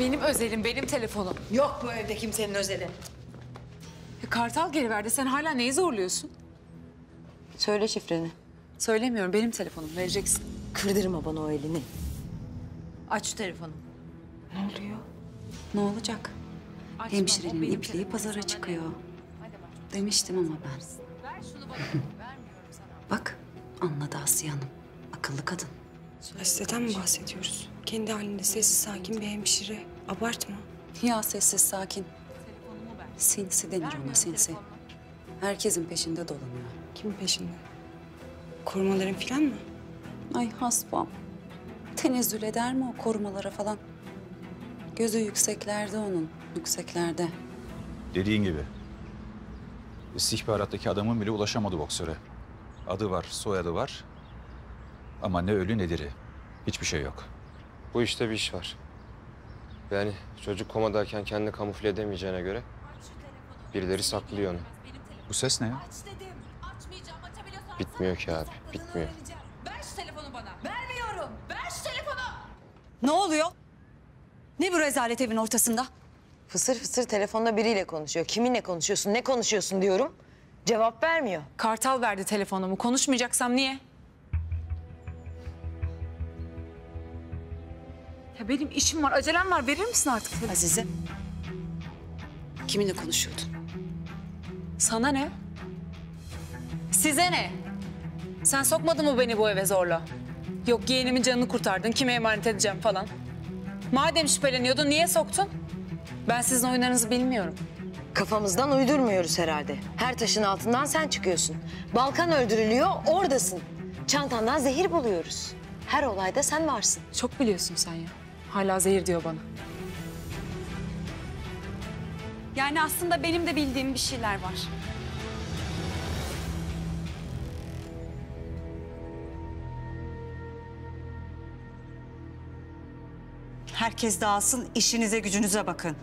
Benim özelim, benim telefonum. Yok bu evde kimsenin özeli. E, Kartal geri verdi. Sen hala neyi zorluyorsun? Söyle şifreni. Söylemiyorum. Benim telefonum. Vereceksin. Kırdırma bana o elini. Aç şu telefonu. Ne oluyor? Ne olacak? Açma, Hemşirenin ipliği pazara çıkıyor. Demiştim ama ben. Bak anladı Asiye Hanım. Akıllı kadın. Hasreten mi bahsediyoruz? Kendi halinde sessiz sakin bir hemşire. Abartma. Ya sessiz sakin. Sinsi denir ona sinsi. Herkesin peşinde dolanıyor. Kimin peşinde? Korumaların falan mı? Ay hasbam. Tenezzül eder mi o korumalara falan? Gözü yükseklerde onun, yükseklerde. Dediğin gibi. İstihbarattaki adamın bile ulaşamadı boksöre. Adı var, soyadı var. Ama ne ölü ne diri. Hiçbir şey yok. Bu işte bir iş var. Yani çocuk komadayken kendini kamufle edemeyeceğine göre birileri saklıyor onu. Bu ses ne ya? Aç dedim. Açmayacağım. Açabiliyorsan Bitmiyor ki abi, bitmiyor. Ver şu telefonu bana. Vermiyorum. Ver şu telefonu. Ne oluyor? Ne bu rezalet evin ortasında? Fısır fısır telefonda biriyle konuşuyor. Kiminle konuşuyorsun, ne konuşuyorsun diyorum. Cevap vermiyor. Kartal verdi telefonumu. Konuşmayacaksam niye? Ya benim işim var, acelem var. Verir misin artık? telefonu? Azize. Kiminle konuşuyordun? Sana ne? Size ne? Sen sokmadın mı beni bu eve zorla? Yok yeğenimin canını kurtardın, kime emanet edeceğim falan. Madem şüpheleniyordun niye soktun? Ben sizin oyunlarınızı bilmiyorum. Kafamızdan uydurmuyoruz herhalde. Her taşın altından sen çıkıyorsun. Balkan öldürülüyor, oradasın. Çantandan zehir buluyoruz. Her olayda sen varsın. Çok biliyorsun sen ya. Hala zehir diyor bana. Yani aslında benim de bildiğim bir şeyler var. Herkes dağılsın, işinize gücünüze bakın.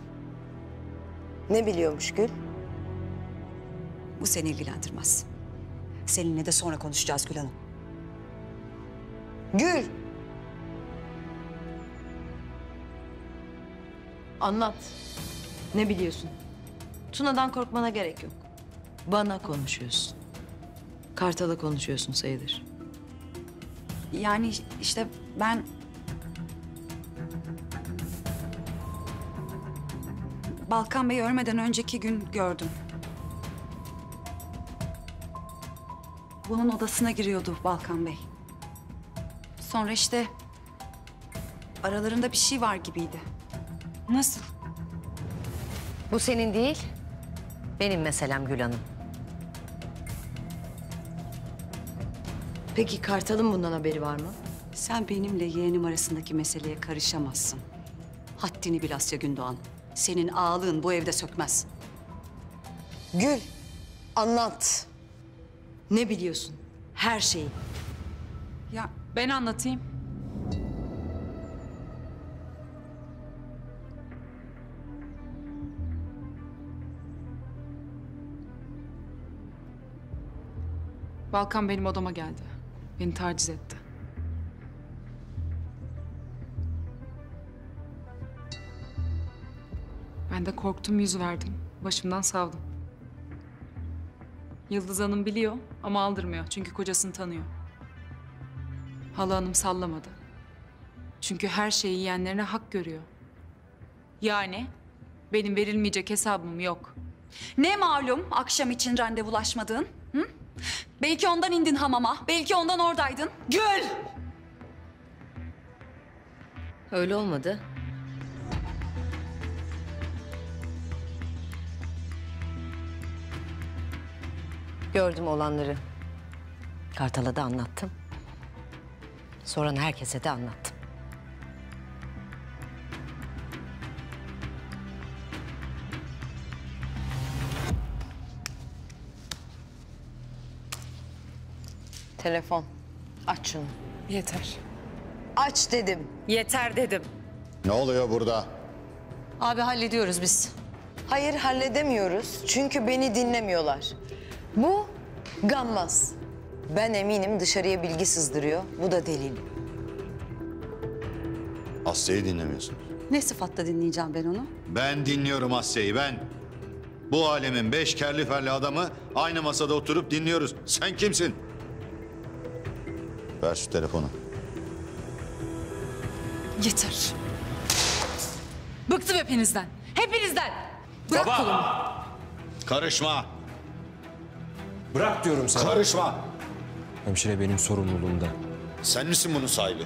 Ne biliyormuş Gül? Bu seni ilgilendirmez. Seninle de sonra konuşacağız Gül Hanım. Gül! Anlat. Ne biliyorsun? Tuna'dan korkmana gerek yok. Bana konuşuyorsun. Kartal'a konuşuyorsun sayılır. Yani işte ben... Balkan Bey'i ölmeden önceki gün gördüm. Bunun odasına giriyordu Balkan Bey. Sonra işte aralarında bir şey var gibiydi. Nasıl? Bu senin değil, benim meselem Gül Hanım. Peki Kartal'ın bundan haberi var mı? Sen benimle yeğenim arasındaki meseleye karışamazsın. Haddini bil Asya Gündoğan. Senin ağalığın bu evde sökmez. Gül, anlat. Ne biliyorsun? Her şeyi. Ya ben anlatayım. Balkan benim odama geldi. Beni taciz etti. Ben de korktum yüz verdim. Başımdan savdım. Yıldız Hanım biliyor ama aldırmıyor çünkü kocasını tanıyor. Hala Hanım sallamadı. Çünkü her şeyi yiyenlerine hak görüyor. Yani benim verilmeyecek hesabım yok. Ne malum akşam için randevulaşmadığın? Hı? Belki ondan indin hamama, belki ondan oradaydın. Gül! Öyle olmadı. Gördüm olanları. Kartal'a da anlattım. Soran herkese de anlattım. Telefon. Aç şunu. Yeter. Aç dedim. Yeter dedim. Ne oluyor burada? Abi hallediyoruz biz. Hayır halledemiyoruz çünkü beni dinlemiyorlar. Bu gammaz. Ben eminim dışarıya bilgi sızdırıyor. Bu da delil. Asya'yı dinlemiyorsunuz. Ne sıfatla dinleyeceğim ben onu? Ben dinliyorum Asya'yı ben. Bu alemin beş kerli ferli adamı aynı masada oturup dinliyoruz. Sen kimsin? Ver şu telefonu. Yeter. Bıktım hepinizden. Hepinizden. Bırak kolumu. Karışma. Bırak diyorum sana. Karışma. Hemşire benim sorumluluğumda. Sen misin bunun sahibi?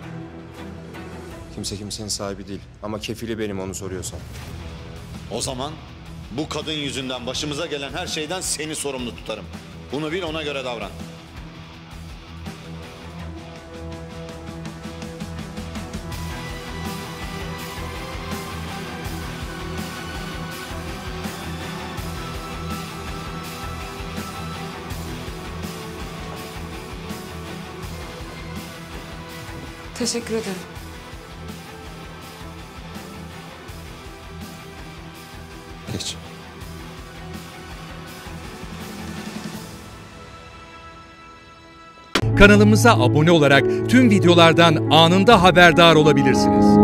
Kimse kimsenin sahibi değil. Ama kefili benim onu soruyorsan. O zaman bu kadın yüzünden başımıza gelen her şeyden seni sorumlu tutarım. Bunu bil ona göre davran. Teşekkür ederim. Geç. Kanalımıza abone olarak tüm videolardan anında haberdar olabilirsiniz.